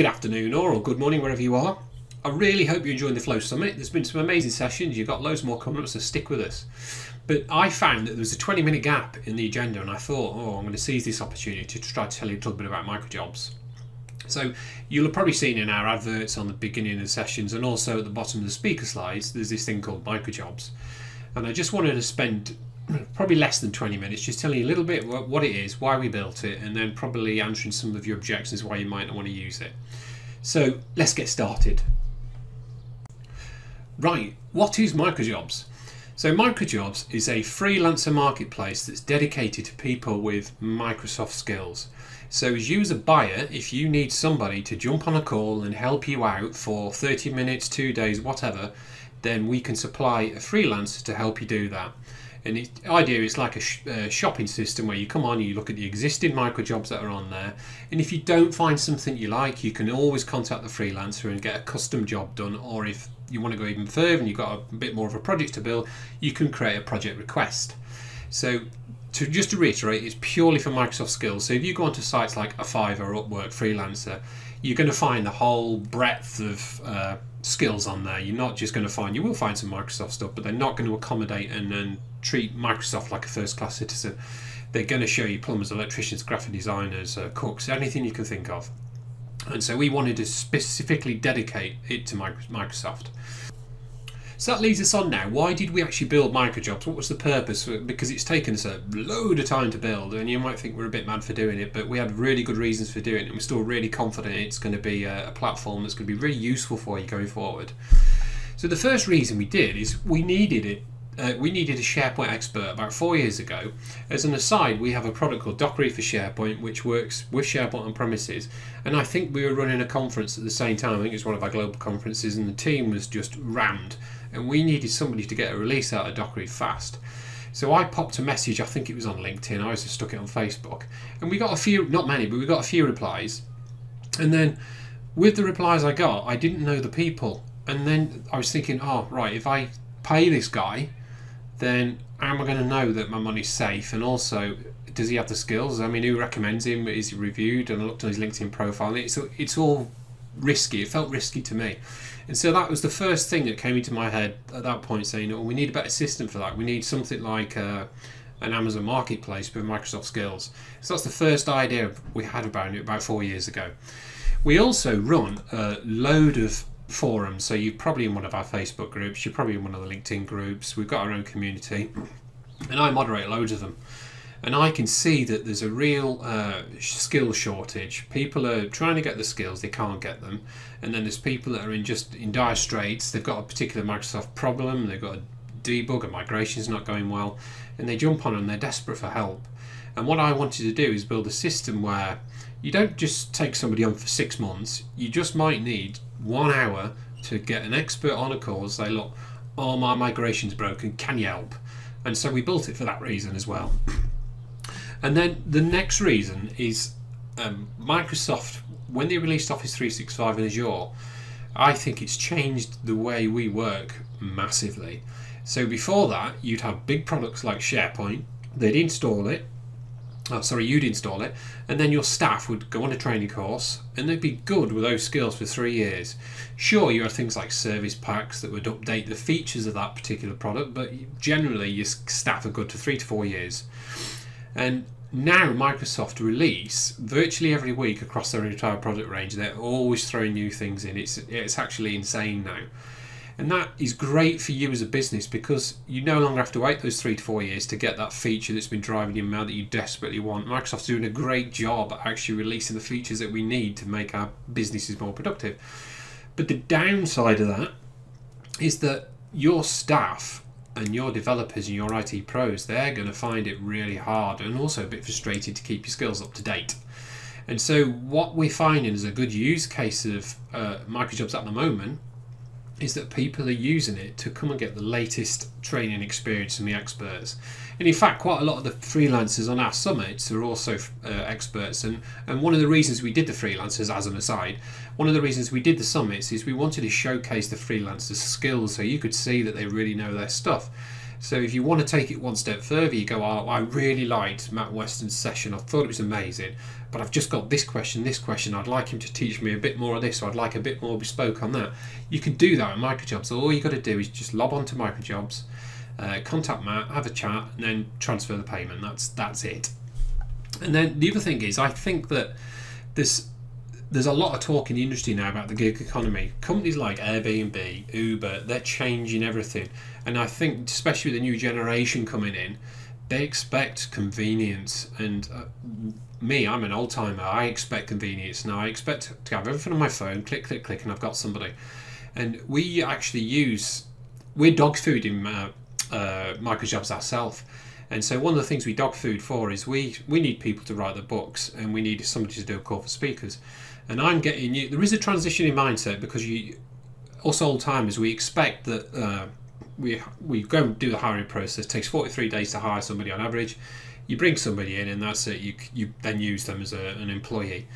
Good afternoon or, or good morning wherever you are. I really hope you're enjoying the Flow Summit. There's been some amazing sessions. You've got loads more coming up, so stick with us. But I found that there was a 20 minute gap in the agenda, and I thought, oh, I'm going to seize this opportunity to try to tell you a little bit about microjobs. So you'll have probably seen in our adverts on the beginning of the sessions and also at the bottom of the speaker slides, there's this thing called microjobs. And I just wanted to spend probably less than 20 minutes just telling you a little bit what it is, why we built it, and then probably answering some of your objections why you might not want to use it. So let's get started. Right, what is microjobs? So microjobs is a freelancer marketplace that's dedicated to people with Microsoft skills. So as you as a buyer, if you need somebody to jump on a call and help you out for 30 minutes, two days, whatever, then we can supply a freelancer to help you do that. And the idea is like a sh uh, shopping system where you come on, you look at the existing micro jobs that are on there, and if you don't find something you like, you can always contact the freelancer and get a custom job done. Or if you want to go even further and you've got a bit more of a project to build, you can create a project request. So to just to reiterate, it's purely for Microsoft skills. So if you go onto sites like a Fiverr or Upwork Freelancer, you're going to find the whole breadth of uh, skills on there. You're not just going to find, you will find some Microsoft stuff, but they're not going to accommodate and, and treat Microsoft like a first class citizen. They're going to show you plumbers, electricians, graphic designers, uh, cooks, anything you can think of. And so we wanted to specifically dedicate it to Microsoft. So that leads us on now. Why did we actually build microjobs? What was the purpose? Because it's taken us a load of time to build, and you might think we're a bit mad for doing it, but we had really good reasons for doing it, and we're still really confident it's going to be a, platform that's going to be really useful for you going forward. So the first reason we did is we needed it uh, we needed a SharePoint expert about four years ago. As an aside, we have a product called DocRead for SharePoint, which works with SharePoint on premises. And I think we were running a conference at the same time. I think it was one of our global conferences, and the team was just rammed. And we needed somebody to get a release out of DocRead fast. So I popped a message, I think it was on LinkedIn, I also stuck it on Facebook. And we got a few, not many, but we got a few replies. And then with the replies I got, I didn't know the people. And then I was thinking, oh, right, if I pay this guy, then am I going to know that my money's safe? And also, does he have the skills? I mean, who recommends him? Is he reviewed? And I looked on his LinkedIn profile, it's it's all risky. It felt risky to me, and so that was the first thing that came into my head at that point, saying, "Oh, we need a better system for that. We need something like." Uh, an Amazon marketplace with Microsoft skills. So that's the first idea we had about it about four years ago. We also run a load of forums. So you're probably in one of our Facebook groups, you're probably in one of the LinkedIn groups. We've got our own community, and I moderate loads of them. And I can see that there's a real uh, skill shortage. People are trying to get the skills, they can't get them. And then there's people that are in just in dire straits. They've got a particular Microsoft problem, they've got a debug, a migration's not going well, and they jump on and they're desperate for help. And what I wanted to do is build a system where you don't just take somebody on for six months, you just might need one hour to get an expert on a call say, look, oh, my migration's broken, can you help? And so we built it for that reason as well. And then the next reason is um, Microsoft, when they released Office 365 in Azure, I think it's changed the way we work massively. So before that, you'd have big products like SharePoint, they'd install it, oh, sorry, you'd install it, and then your staff would go on a training course and they'd be good with those skills for three years. Sure, you had things like service packs that would update the features of that particular product, but generally your staff are good for three to four years. And now Microsoft release virtually every week across their entire product range. They're always throwing new things in. It's it's actually insane now. And that is great for you as a business because you no longer have to wait those three to four years to get that feature that's been driving you mad that you desperately want. Microsoft's doing a great job at actually releasing the features that we need to make our businesses more productive. But the downside of that is that your staff and your developers and your IT pros, they're going to find it really hard and also a bit frustrated to keep your skills up to date. And so, what we're finding is a good use case of uh, microjobs at the moment is that people are using it to come and get the latest training experience from the experts. And in fact, quite a lot of the freelancers on our summits are also uh, experts. And, and one of the reasons we did the freelancers, as an aside, one of the reasons we did the summits is we wanted to showcase the freelancers' skills so you could see that they really know their stuff. So if you want to take it one step further, you go, oh, I really liked Matt Weston's session. I thought it was amazing, but I've just got this question, this question. I'd like him to teach me a bit more of this, or I'd like a bit more bespoke on that. You can do that with Microjobs. All you've got to do is just lob on to Microjobs, uh, contact Matt, have a chat, and then transfer the payment. That's that's it. And then the other thing is, I think that this there's a lot of talk in the industry now about the gig economy. Companies like Airbnb, Uber, they're changing everything. And I think, especially with the new generation coming in, they expect convenience. And uh, me, I'm an old timer. I expect convenience. Now, I expect to have everything on my phone, click, click, click, and I've got somebody. And we actually use, we're dog fooding uh, uh, Microjobs ourselves. And so one of the things we dog food for is we we need people to write the books and we need somebody to do a call for speakers. And I'm getting you. There is a transition in mindset because you, us old timers, we expect that uh, we we go and do the hiring process. It takes 43 days to hire somebody on average. You bring somebody in and that's it. You you then use them as a, an employee.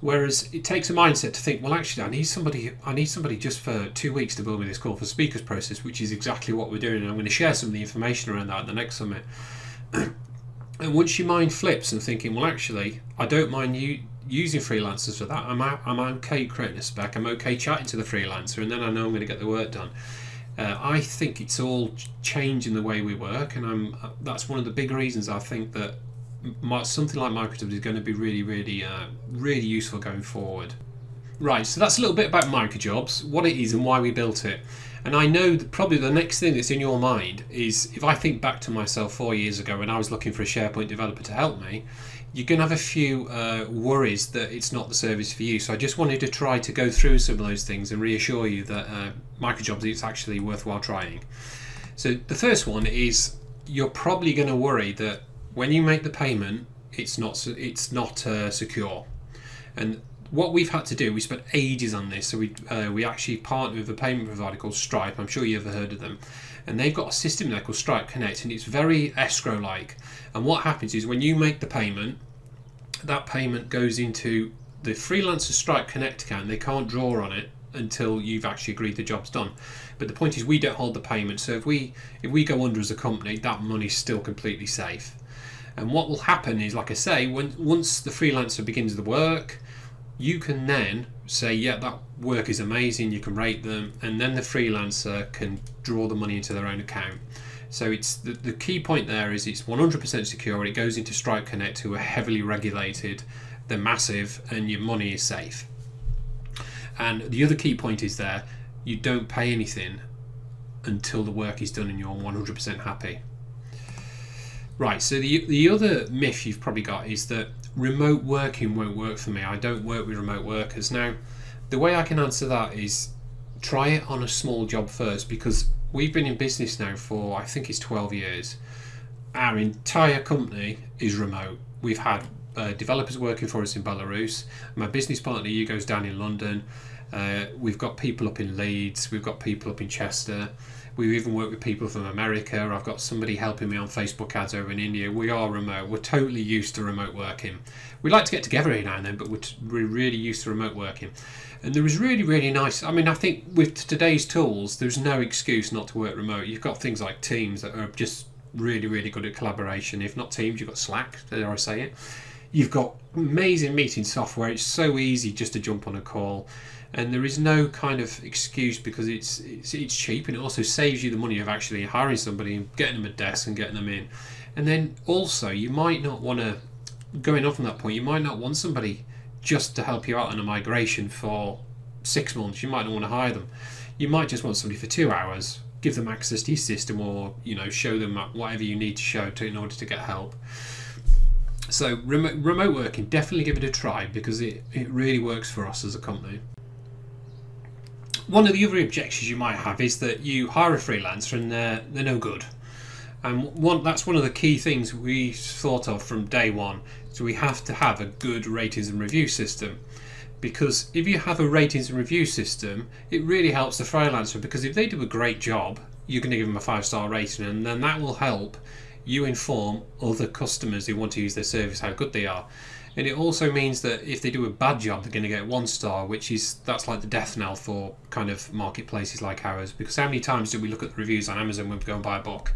Whereas it takes a mindset to think, well, actually, I need somebody. I need somebody just for two weeks to build me this call for speakers process, which is exactly what we're doing. And I'm going to share some of the information around that at the next summit. and once your mind flips and thinking, well, actually, I don't mind you using freelancers for that. I'm I'm okay creating a spec. I'm okay chatting to the freelancer, and then I know I'm going to get the work done. Uh, I think it's all changing the way we work, and I'm that's one of the big reasons I think that something like Microjobs is going to be really, really, uh, really useful going forward. Right, so that's a little bit about Microjobs, what it is and why we built it. And I know probably the next thing that's in your mind is if I think back to myself four years ago when I was looking for a SharePoint developer to help me, you're going to have a few uh, worries that it's not the service for you. So I just wanted to try to go through some of those things and reassure you that uh, Microjobs is actually worthwhile trying. So the first one is you're probably going to worry that when you make the payment, it's not it's not uh, secure. And what we've had to do, we spent ages on this. So we uh, we actually partnered with a payment provider called Stripe. I'm sure you've ever heard of them, and they've got a system there called Stripe Connect, and it's very escrow-like. And what happens is when you make the payment, that payment goes into the freelancer Stripe Connect account. They can't draw on it until you've actually agreed the job's done. But the point is, we don't hold the payment. So if we if we go under as a company, that money's still completely safe. And what will happen is, like I say, when once the freelancer begins the work, you can then say, yeah, that work is amazing. You can rate them, and then the freelancer can draw the money into their own account. So it's the, the key point there is it's 100% secure. It goes into Stripe Connect, who are heavily regulated. They're massive, and your money is safe. And the other key point is there, you don't pay anything until the work is done and you're 100% happy. Right, so the, the other myth you've probably got is that remote working won't work for me. I don't work with remote workers. Now, the way I can answer that is try it on a small job first because we've been in business now for I think it's 12 years. Our entire company is remote. We've had uh, developers working for us in Belarus. My business partner Hugo's down in London. Uh, we've got people up in Leeds. We've got people up in Chester. We even work with people from America. I've got somebody helping me on Facebook ads over in India. We are remote. We're totally used to remote working. We like to get together every now and then, but we're, we're really used to remote working. And there was really, really nice. I mean, I think with today's tools, there's no excuse not to work remote. You've got things like Teams that are just really, really good at collaboration. If not Teams, you've got Slack, dare I say it. You've got amazing meeting software. It's so easy just to jump on a call and there is no kind of excuse because it's, it's it's cheap and it also saves you the money of actually hiring somebody and getting them a desk and getting them in. And then also you might not want to going off from that point you might not want somebody just to help you out on a migration for six months. You might not want to hire them. You might just want somebody for two hours give them access to your system or you know show them whatever you need to show to in order to get help. So remote, remote working definitely give it a try because it, it really works for us as a company one of the other objections you might have is that you hire a freelancer and they're, they're no good. And one that's one of the key things we thought of from day one. So we have to have a good ratings and review system. Because if you have a ratings and review system, it really helps the freelancer because if they do a great job, you're going to give them a five star rating and then that will help you inform other customers who want to use their service how good they are. And it also means that if they do a bad job, they're going to get one star, which is that's like the death knell for kind of marketplaces like ours. Because how many times do we look at the reviews on Amazon when we go and buy a book?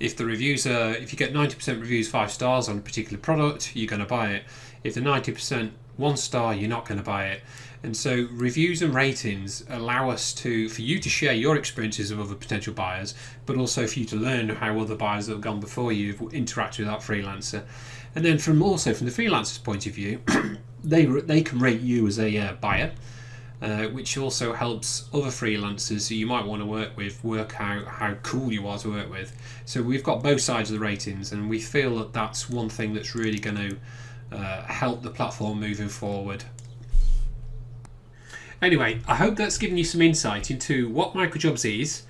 If the reviews are, if you get 90% reviews five stars on a particular product, you're going to buy it. If the 90% one star, you're not going to buy it. And so reviews and ratings allow us to for you to share your experiences of other potential buyers, but also for you to learn how other buyers that have gone before you have interacted with that freelancer. And then from also from the freelancer's point of view, they they can rate you as a uh, buyer. Uh, which also helps other freelancers who you might want to work with work out how cool you are to work with. So we've got both sides of the ratings, and we feel that that's one thing that's really going to uh, help the platform moving forward. Anyway, I hope that's given you some insight into what Microjobs is,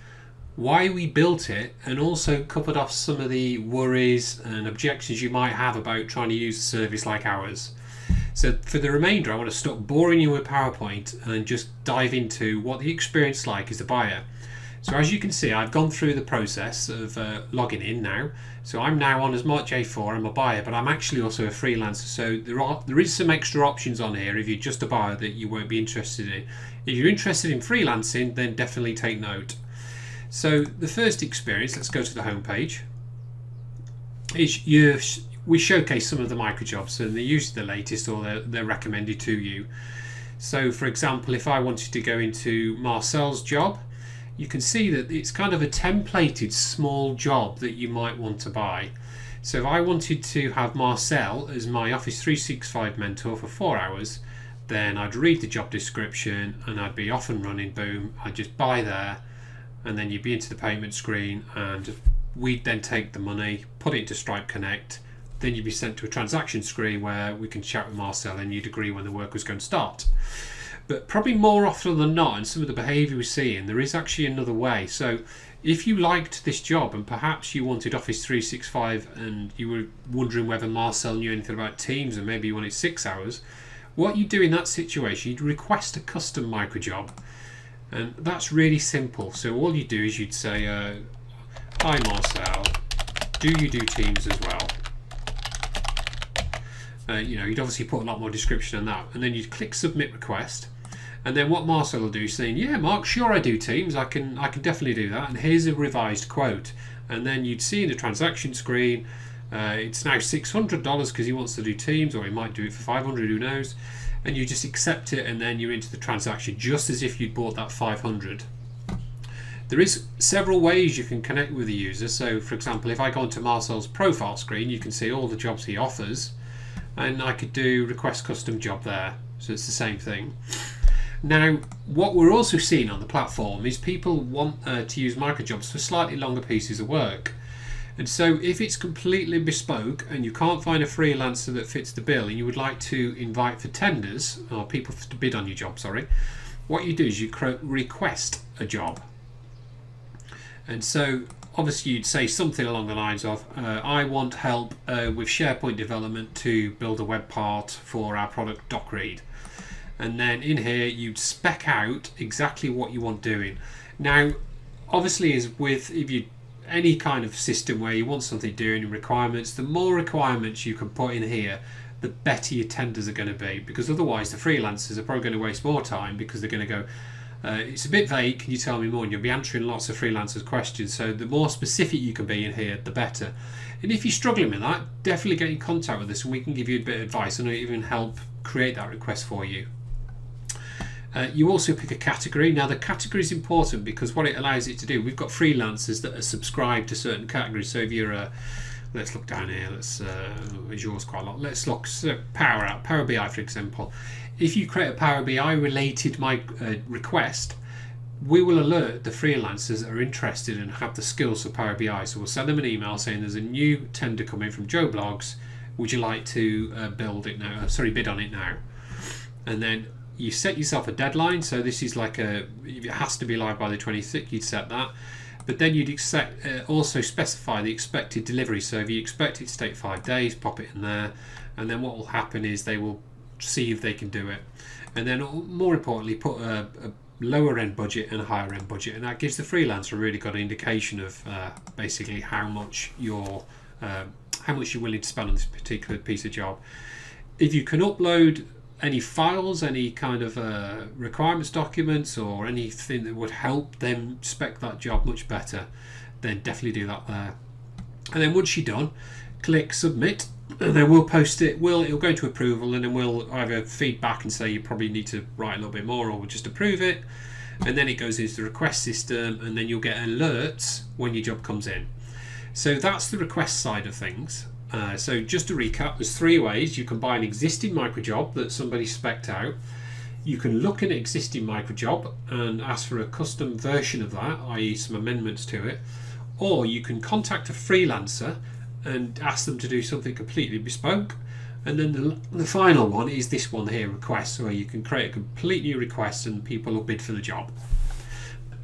why we built it, and also covered off some of the worries and objections you might have about trying to use a service like ours. So for the remainder, I want to stop boring you with PowerPoint and just dive into what the experience like as a buyer. So as you can see, I've gone through the process of uh, logging in now. So I'm now on as Mark J4, I'm a buyer, but I'm actually also a freelancer. So there are there is some extra options on here if you're just a buyer that you won't be interested in. If you're interested in freelancing, then definitely take note. So the first experience, let's go to the home page, is you, we showcase some of the micro jobs and they're usually the latest or they're, they're recommended to you. So for example, if I wanted to go into Marcel's job, you can see that it's kind of a templated small job that you might want to buy. So if I wanted to have Marcel as my Office 365 mentor for four hours, then I'd read the job description and I'd be off and running, boom, I'd just buy there and then you'd be into the payment screen and we'd then take the money, put it into Stripe Connect, then you'd be sent to a transaction screen where we can chat with Marcel and you'd agree when the work was going to start. But probably more often than not, and some of the behaviour we're seeing, there is actually another way. So if you liked this job and perhaps you wanted Office 365 and you were wondering whether Marcel knew anything about Teams and maybe you wanted six hours, what you do in that situation, you'd request a custom micro job. And that's really simple. So all you do is you'd say, uh, Hi Marcel, do you do Teams as well? Uh, you know, you'd obviously put a lot more description than that. And then you'd click Submit Request and then what Marcel will do is saying, "Yeah, Mark, sure I do Teams. I can I can definitely do that." And here's a revised quote. And then you'd see in the transaction screen, uh, it's now six hundred dollars because he wants to do Teams, or he might do it for five hundred. Who knows? And you just accept it, and then you're into the transaction, just as if you'd bought that five hundred. There is several ways you can connect with the user. So, for example, if I go onto Marcel's profile screen, you can see all the jobs he offers, and I could do request custom job there. So it's the same thing. Now, what we're also seeing on the platform is people want uh, to use microjobs for slightly longer pieces of work. And so if it's completely bespoke and you can't find a freelancer that fits the bill and you would like to invite for tenders, or people to bid on your job, sorry, what you do is you request a job. And so obviously you'd say something along the lines of, uh, I want help uh, with SharePoint development to build a web part for our product DocRead and then in here you'd spec out exactly what you want doing. Now, obviously, as with if you any kind of system where you want something doing requirements, the more requirements you can put in here, the better your tenders are going to be. Because otherwise, the freelancers are probably going to waste more time because they're going to go. Uh, it's a bit vague. Can you tell me more? And you'll be answering lots of freelancers' questions. So the more specific you can be in here, the better. And if you're struggling with that, definitely get in contact with us, and we can give you a bit of advice and even help create that request for you. Uh, you also pick a category. Now the category is important because what it allows it to do, we've got freelancers that are subscribed to certain categories. So if you're a, let's look down here, let's, uh, yours quite a lot. Let's look, so Power App, Power BI for example. If you create a Power BI related my uh, request, we will alert the freelancers that are interested and have the skills for Power BI. So we'll send them an email saying there's a new tender coming from Joe Bloggs. Would you like to uh, build it now? Sorry, bid on it now. And then you set yourself a deadline. So this is like a, it has to be live by the 26th, you'd set that. But then you'd accept, uh, also specify the expected delivery. So if you expect it to take five days, pop it in there. And then what will happen is they will see if they can do it. And then more importantly, put a, a lower end budget and a higher end budget. And that gives the freelancer a really good indication of uh, basically how much you're, uh, how much you're willing to spend on this particular piece of job if you can upload any files, any kind of uh, requirements documents, or anything that would help them spec that job much better, then definitely do that there. And then once you're done, click submit, and then we'll post it. We'll it'll go to approval, and then we'll either feedback and say you probably need to write a little bit more, or we'll just approve it. And then it goes into the request system, and then you'll get alerts when your job comes in. So that's the request side of things. Uh, so just to recap, there's three ways. You can buy an existing microjob that somebody spec'd out. You can look at an existing microjob and ask for a custom version of that, i.e. some amendments to it. Or you can contact a freelancer and ask them to do something completely bespoke. And then the, the final one is this one here, requests, where you can create a complete new request and people will bid for the job.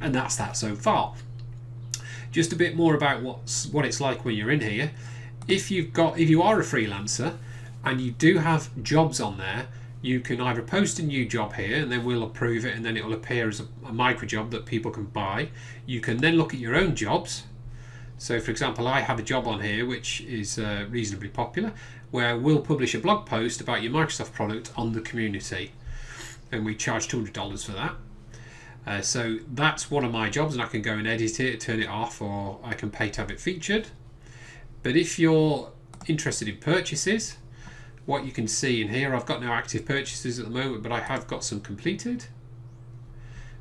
And that's that so far. Just a bit more about what's what it's like when you're in here if you've got if you are a freelancer and you do have jobs on there you can either post a new job here and then we'll approve it and then it will appear as a, a micro job that people can buy. You can then look at your own jobs. So for example I have a job on here which is uh, reasonably popular where we'll publish a blog post about your Microsoft product on the community and we charge $200 for that. Uh, so that's one of my jobs and I can go and edit it turn it off or I can pay to have it featured but if you're interested in purchases, what you can see in here, I've got no active purchases at the moment, but I have got some completed.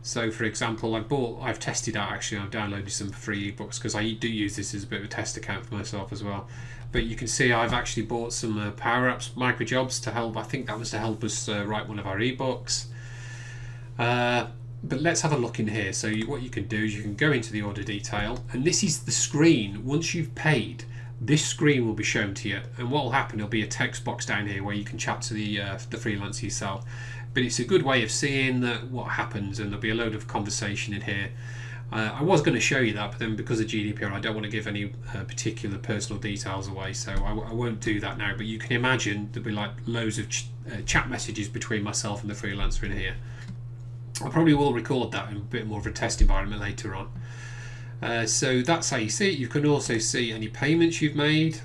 So for example, I bought, I've tested out actually, I've downloaded some free ebooks because I do use this as a bit of a test account for myself as well. But you can see I've actually bought some uh, Power Apps micro jobs to help, I think that was to help us uh, write one of our ebooks. Uh, but let's have a look in here. So you, what you can do is you can go into the order detail and this is the screen once you've paid this screen will be shown to you. And what will happen there'll be a text box down here where you can chat to the uh, the freelancer yourself. But it's a good way of seeing that what happens and there'll be a load of conversation in here. Uh, I was going to show you that but then because of GDPR I don't want to give any uh, particular personal details away so I, won't do that now. But you can imagine there'll be like loads of ch uh, chat messages between myself and the freelancer in here. I probably will record that in a bit more of a test environment later on uh, so that's how you see it. You can also see any payments you've made.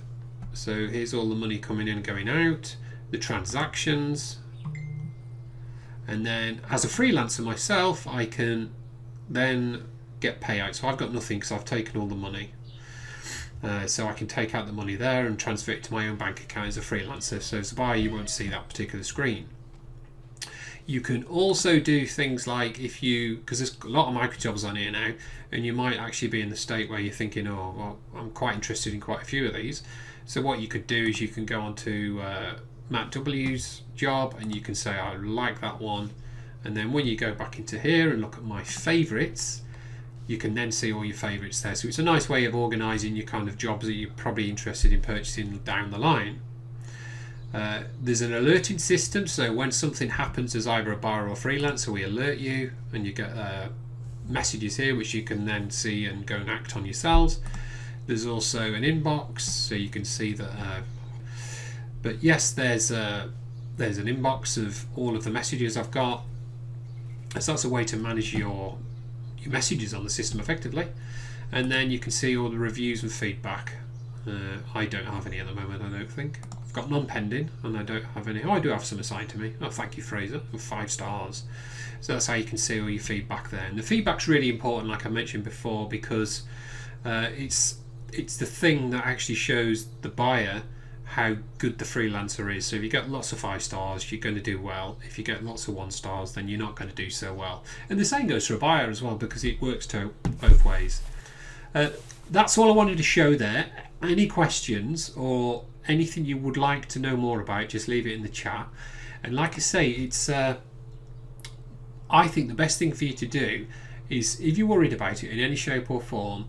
So here's all the money coming in and going out, the transactions. And then as a freelancer myself, I can then get payout. So I've got nothing because I've taken all the money. Uh, so I can take out the money there and transfer it to my own bank account as a freelancer. So as a buyer, you won't see that particular screen. You can also do things like if you, because there's a lot of micro jobs on here now, and you might actually be in the state where you're thinking, oh, well, I'm quite interested in quite a few of these. So what you could do is you can go onto uh, Matt W's job and you can say, I like that one. And then when you go back into here and look at my favorites, you can then see all your favorites there. So it's a nice way of organizing your kind of jobs that you're probably interested in purchasing down the line. Uh, there's an alerting system, so when something happens as either a buyer or freelancer, we alert you, and you get uh, messages here which you can then see and go and act on yourselves. There's also an inbox, so you can see that. Uh, but yes, there's a, uh, there's an inbox of all of the messages I've got. So that's a way to manage your your messages on the system effectively, and then you can see all the reviews and feedback. Uh, I don't have any at the moment, I don't think got none pending and I don't have any. Oh, I do have some assigned to me. Oh, thank you, Fraser, five stars. So that's how you can see all your feedback there. And the feedback's really important, like I mentioned before, because uh, it's it's the thing that actually shows the buyer how good the freelancer is. So if you get lots of five stars, you're going to do well. If you get lots of one stars, then you're not going to do so well. And the same goes for a buyer as well, because it works to both ways. Uh, that's all I wanted to show there. Any questions or anything you would like to know more about, just leave it in the chat. And like I say, it's uh, I think the best thing for you to do is if you're worried about it in any shape or form,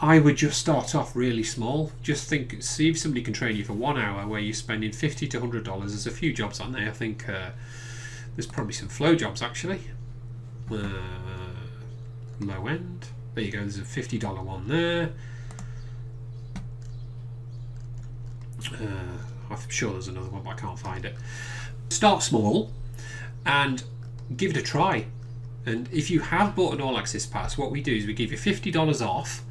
I would just start off really small. Just think, see if somebody can train you for one hour where you're spending fifty to hundred dollars. There's a few jobs on there. I think uh, there's probably some flow jobs actually. Uh, low end. There you go. There's a fifty dollar one there. Uh, I'm sure there's another one, but I can't find it. Start small and give it a try. And if you have bought an all access pass, what we do is we give you $50 off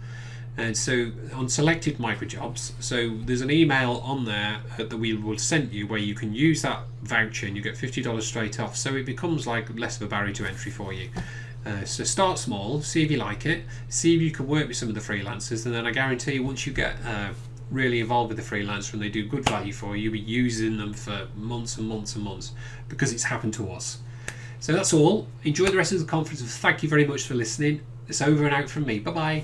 And so on selected microjobs, so there's an email on there uh, that we will send you where you can use that voucher and you get $50 straight off. So it becomes like less of a barrier to entry for you. Uh, so start small, see if you like it, see if you can work with some of the freelancers, and then I guarantee you once you get uh, really involved with the freelancer and they do good value for you, you'll be using them for months and months and months because it's happened to us. So that's all. Enjoy the rest of the conference. Thank you very much for listening. It's over and out from me. Bye bye.